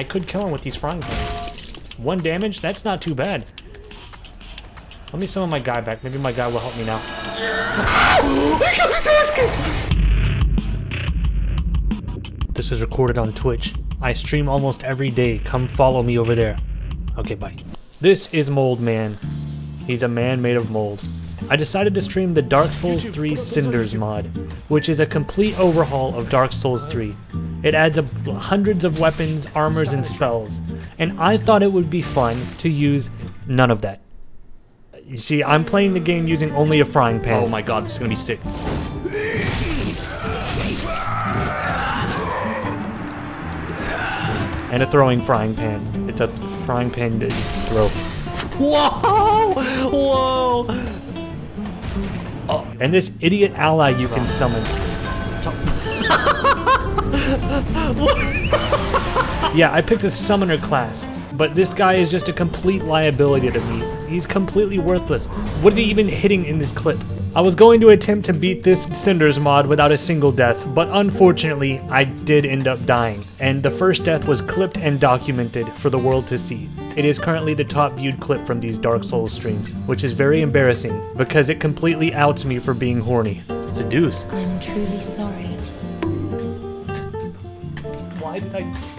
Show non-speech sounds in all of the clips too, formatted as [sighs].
I could kill him with these frying pans. One damage? That's not too bad. Let me summon my guy back. Maybe my guy will help me now. This is recorded on Twitch. I stream almost every day. Come follow me over there. Okay, bye. This is Mold Man. He's a man made of mold. I decided to stream the Dark Souls 3 Cinders mod, which is a complete overhaul of Dark Souls 3. It adds hundreds of weapons, armors, and spells, and I thought it would be fun to use none of that. You see, I'm playing the game using only a frying pan. Oh my god, this is gonna be sick. And a throwing frying pan. It's a frying pan to throw. Whoa! Whoa! Oh, and this idiot ally you can summon. [laughs] yeah, I picked a summoner class, but this guy is just a complete liability to me. He's completely worthless. What is he even hitting in this clip? I was going to attempt to beat this Cinders mod without a single death, but unfortunately, I did end up dying, and the first death was clipped and documented for the world to see. It is currently the top viewed clip from these Dark Souls streams, which is very embarrassing because it completely outs me for being horny. Seduce. I'm truly sorry. Why did I?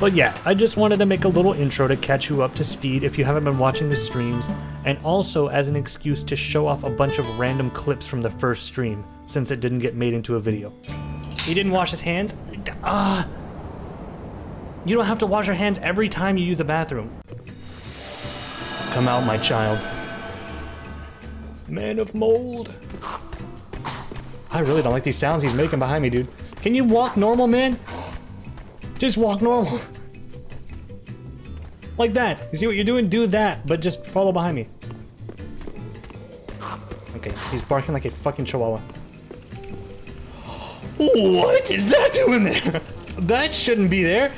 But yeah, I just wanted to make a little intro to catch you up to speed if you haven't been watching the streams, and also as an excuse to show off a bunch of random clips from the first stream, since it didn't get made into a video. He didn't wash his hands? Ah! You don't have to wash your hands every time you use the bathroom. Come out, my child. Man of mold. I really don't like these sounds he's making behind me, dude. Can you walk normal, man? Just walk normal. Like that. You see what you're doing? Do that, but just follow behind me. Okay, he's barking like a fucking chihuahua. What is that doing there? That shouldn't be there.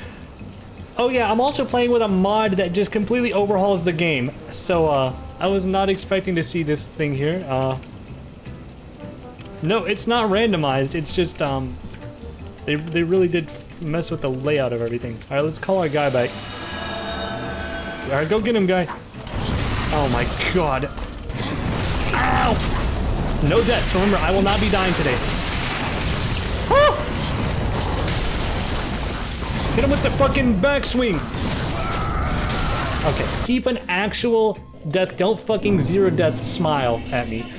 Oh yeah, I'm also playing with a mod that just completely overhauls the game. So, uh, I was not expecting to see this thing here. Uh, no, it's not randomized. It's just, um, they, they really did mess with the layout of everything. All right, let's call our guy back. All right, go get him, guy. Oh my god. Ow! No deaths. Remember, I will not be dying today. Ah! Hit him with the fucking backswing. Okay, keep an actual death. Don't fucking zero death smile at me.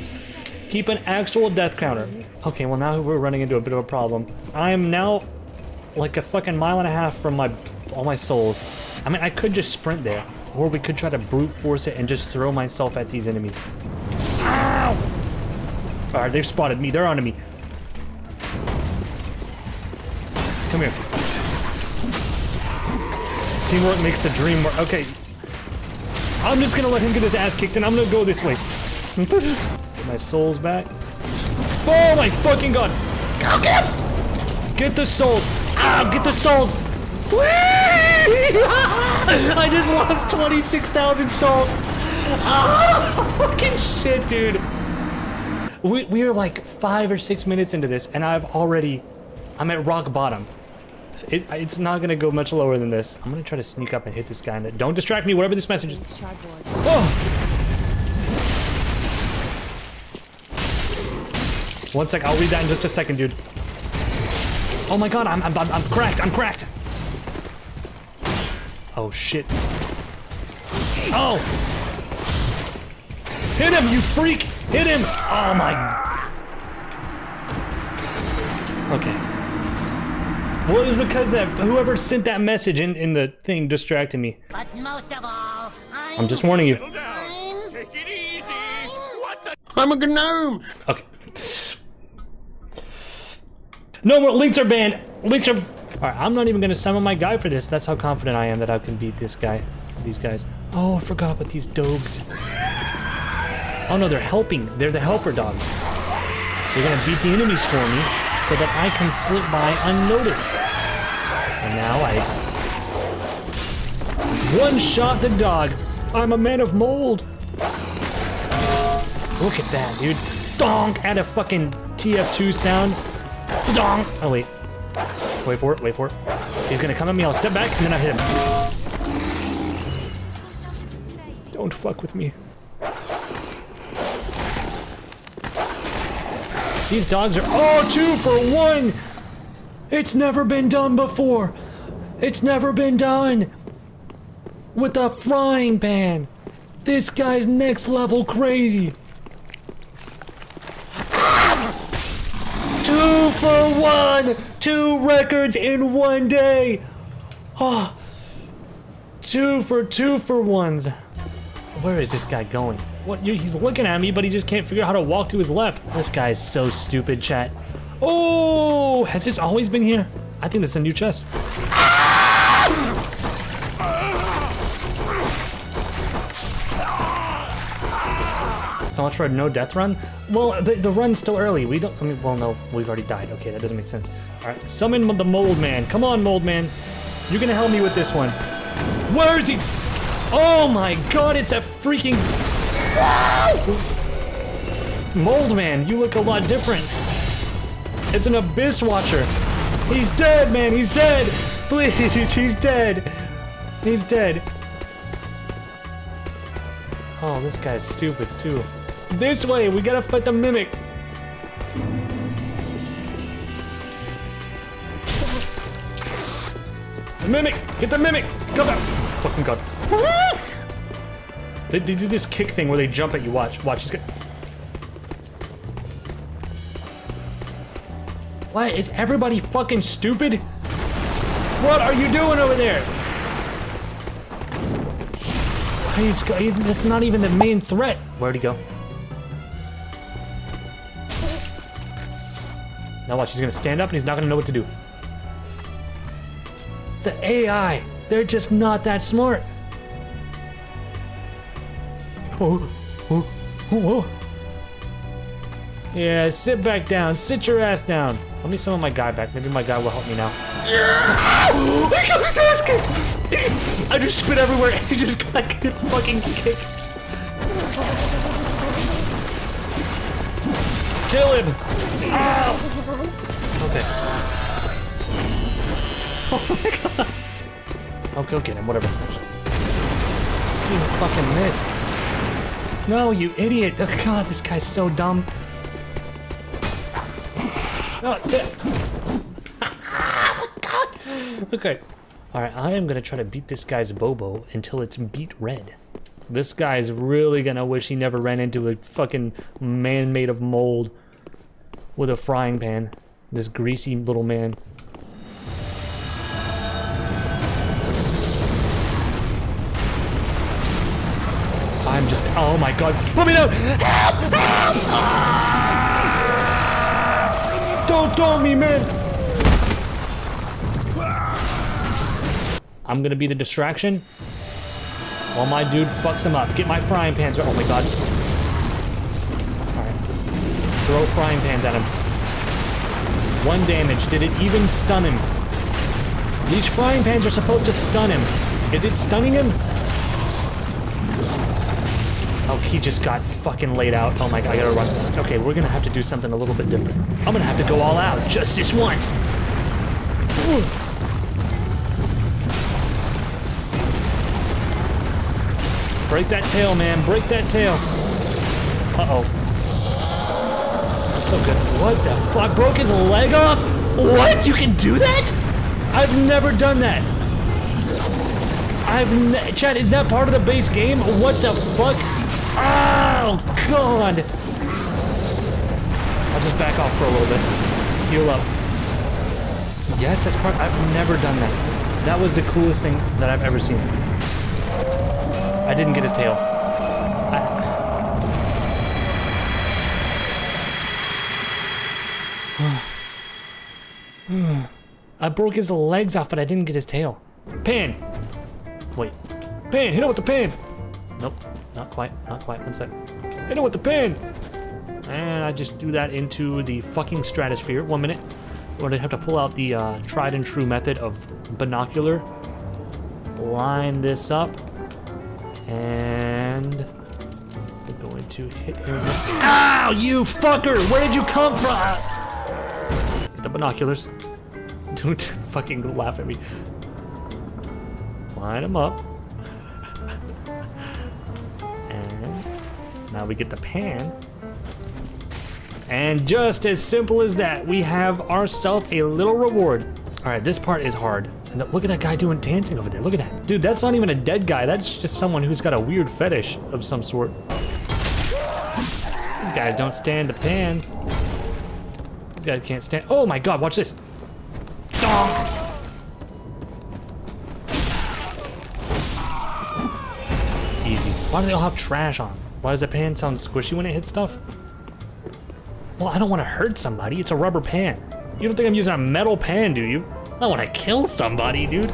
Keep an actual death counter. Okay, well now we're running into a bit of a problem. I am now like a fucking mile and a half from my all my souls. I mean, I could just sprint there, or we could try to brute force it and just throw myself at these enemies. Ow! All right, they've spotted me. They're onto me. Come here. Teamwork makes the dream work. Okay. I'm just gonna let him get his ass kicked, and I'm gonna go this way. Get [laughs] my souls back. Oh my fucking god! Go get him! Get the souls! Ah, get the souls! [laughs] [laughs] I just lost 26,000 souls! Ah, fucking shit, dude! We, we are like five or six minutes into this, and I've already... I'm at rock bottom. It, it's not gonna go much lower than this. I'm gonna try to sneak up and hit this guy. And don't distract me, whatever this message is. Oh! One sec, I'll read that in just a second, dude. Oh my god, I'm, I'm, I'm, I'm cracked, I'm cracked! Oh shit. Oh! Hit him, you freak! Hit him! Oh my... Okay. Well, it was because that whoever sent that message in, in the thing distracted me. But most of all, I'm, I'm just warning you. I'm, I'm a gnome. Okay. No more links are banned. Links are. All right, I'm not even gonna summon my guy for this. That's how confident I am that I can beat this guy, these guys. Oh, I forgot about these dogs. Oh no, they're helping. They're the helper dogs. They're gonna beat the enemies for me, so that I can slip by unnoticed. And now I one shot the dog. I'm a man of mold. Look at that, dude. Donk at a fucking TF2 sound. Dong! Oh, wait. Wait for it, wait for it. He's gonna come at me, I'll step back, and then I hit him. Don't fuck with me. These dogs are- Oh, two for one! It's never been done before! It's never been done! With a frying pan! This guy's next level crazy! Two for one! Two records in one day! Oh, two for two for ones. Where is this guy going? What? He's looking at me, but he just can't figure out how to walk to his left. This guy's so stupid, chat. Oh, has this always been here? I think this is a new chest. So much for a no death run. Well, the, the run's still early. We don't. I mean, well, no, we've already died. Okay, that doesn't make sense. All right, summon the mold man. Come on, mold man. You're gonna help me with this one. Where is he? Oh my God! It's a freaking mold man. You look a lot different. It's an abyss watcher. He's dead, man. He's dead. [laughs] Please, he's dead. He's dead. Oh, this guy's stupid too. This way, we gotta fight the mimic. The mimic! Get the mimic! Come out! Fucking god. They, they do this kick thing where they jump at you. Watch, watch. He's got. What? Is everybody fucking stupid? What are you doing over there? He's, he, that's not even the main threat. Where'd he go? Now watch, he's gonna stand up and he's not gonna know what to do. The AI, they're just not that smart. Oh, oh, oh, oh. Yeah, sit back down. Sit your ass down. Let me summon my guy back. Maybe my guy will help me now. I got his ass kicked. I just spit everywhere. [laughs] He just got a fucking kicked. Kill him. Ow. Okay. [laughs] Oh my god. I'll go get him. Whatever. You fucking missed. No, you idiot. Oh, god, this guy's so dumb. Oh, uh, uh. God. [laughs] Okay. Alright, I am gonna try to beat this guy's Bobo until it's beat red. This guy's really gonna wish he never ran into a fucking man made of mold with a frying pan. This greasy little man. Oh my god, put me down! Help! Help! Don't throw me, man! I'm gonna be the distraction while my dude fucks him up. Get my frying pans, oh my god. Alright. Throw frying pans at him. One damage. Did it even stun him? These frying pans are supposed to stun him. Is it stunning him? He just got fucking laid out. Oh my god, I gotta run. Okay, we're gonna have to do something a little bit different. I'm gonna have to go all out just this once. Break that tail, man. Break that tail. Uh-oh. So good. What the fuck? Broke his leg off? What? You can do that? I've never done that. I've ne- Chad, is that part of the base game? What the fuck? Oh, God. I'll just back off for a little bit. Heal up. Yes, that's part. I've never done that. That was the coolest thing that I've ever seen. I didn't get his tail. I, [sighs] I broke his legs off, but I didn't get his tail. Pan! Wait. Pan! Hit him with the pan! Nope. Not quite. Not quite. One sec. Hit him with the pin! And I just threw that into the fucking stratosphere. One minute. We're gonna have to pull out the uh, tried and true method of binocular. Line this up. And we're going to hit him. Ow, you fucker! Where did you come from? The binoculars. [laughs] Don't fucking laugh at me. Line them up. Now we get the pan. And just as simple as that, we have ourselves a little reward. All right, this part is hard. And look at that guy doing dancing over there. Look at that. Dude, that's not even a dead guy. That's just someone who's got a weird fetish of some sort. These guys don't stand the pan. These guys can't stand. Oh my god, watch this. Donk. Easy. Why do they all have trash on? Why does the pan sound squishy when it hits stuff? Well, I don't want to hurt somebody. It's a rubber pan. You don't think I'm using a metal pan, do you? I want to kill somebody, dude.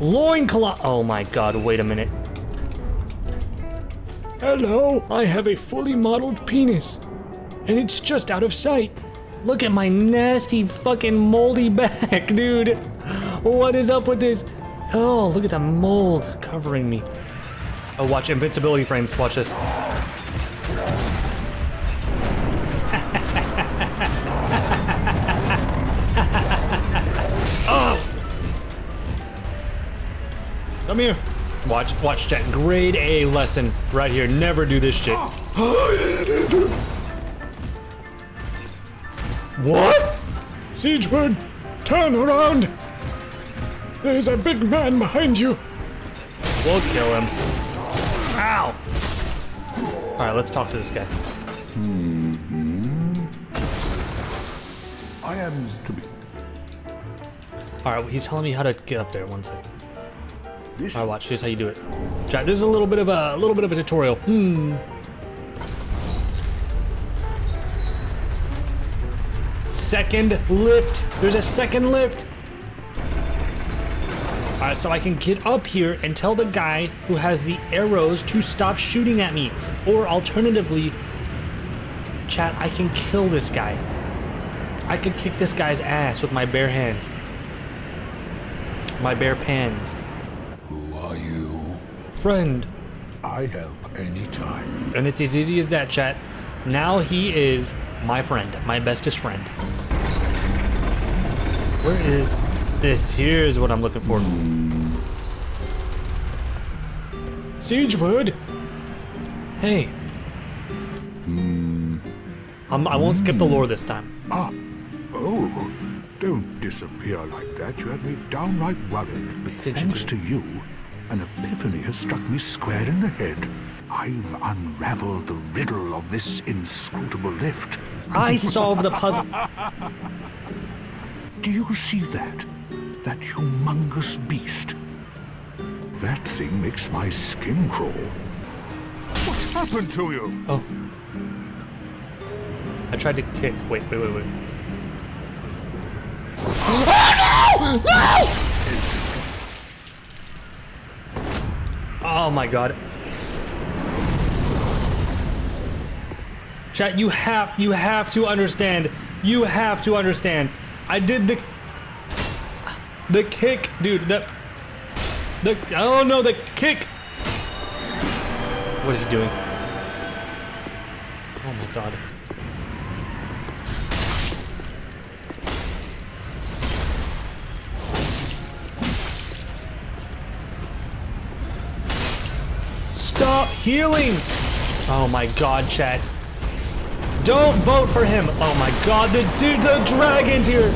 Loin clo- Oh my god, wait a minute. Hello, I have a fully modeled penis. And it's just out of sight. Look at my nasty fucking moldy [laughs] back, dude. What is up with this? Oh, look at that mold covering me. Oh, watch invincibility frames. Watch this. [laughs] oh! Come here. Watch, watch, chat. Grade A lesson right here. Never do this shit. [gasps] what? Siegward, turn around! There's a big man behind you. We'll kill him. Ow! Alright, let's talk to this guy. Hmm. I am to be. Alright, he's telling me how to get up there. One second. This Alright, watch. Here's how you do it. Chat, this is a little bit of a, a little bit of a tutorial. Hmm. Second lift. There's a second lift. Alright, so I can get up here and tell the guy who has the arrows to stop shooting at me. Or alternatively, chat, I can kill this guy. I could kick this guy's ass with my bare hands. My bare pans. Who are you? Friend. I help anytime. And it's as easy as that, chat. Now he is my friend, my bestest friend. Where is this? Here's what I'm looking for. Siegward! Hey. I'm, I won't skip the lore this time. Ah. Oh. Don't disappear like that. You had me downright worried. But Did thanks do? to you, an epiphany has struck me square in the head. I've unraveled the riddle of this inscrutable lift. I solved the puzzle. [laughs] Do you see that? That humongous beast? That thing makes my skin crawl. What happened to you? Oh. I tried to kick. Wait, wait, wait, wait. [gasps] Oh my god. Chat, you have you have to understand. You have to understand. I did the the kick, dude. The the oh no, the kick. What is he doing? Oh my god. Stop healing! Oh my god, chat. Don't vote for him! Oh my god, the dude, the dragon's here!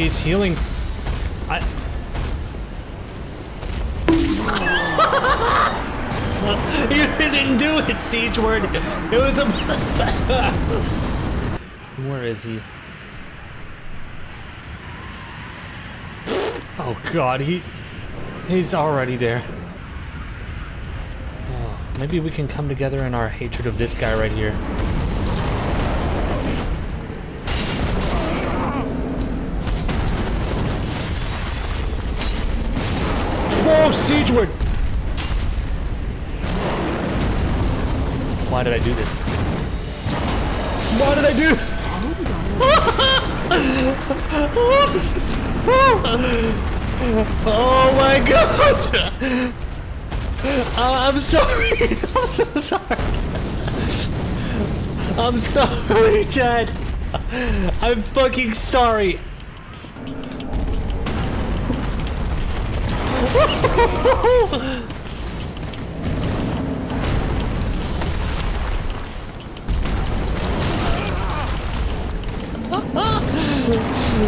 He's healing. I. [laughs] you didn't do it, Siegward. It was a. [laughs] Where is he? Oh god, he he's already there. Oh, maybe we can come together in our hatred of this guy right here. Why did I do this? Why did I do? Oh my god! Uh, I'm sorry. [laughs] I'm so sorry. I'm sorry, Chad. I'm fucking sorry. [laughs] [laughs]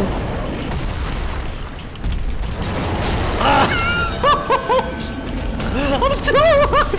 I'm still alive!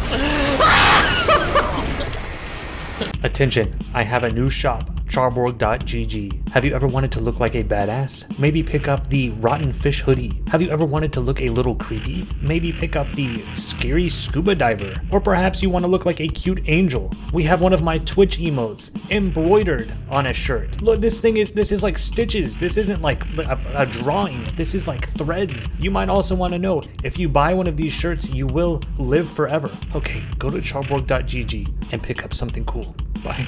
[laughs] Attention, I have a new shop, charborg.gg. Have you ever wanted to look like a badass? Maybe pick up the Rotten Fish hoodie. Have you ever wanted to look a little creepy? Maybe pick up the Scary Scuba Diver. Or perhaps you want to look like a cute angel. We have one of my Twitch emotes embroidered on a shirt. Look, this thing is, this is like stitches. This isn't like a, a drawing. This is like threads. You might also want to know, if you buy one of these shirts, you will live forever. Okay, go to charborg.gg and pick up something cool. Bye.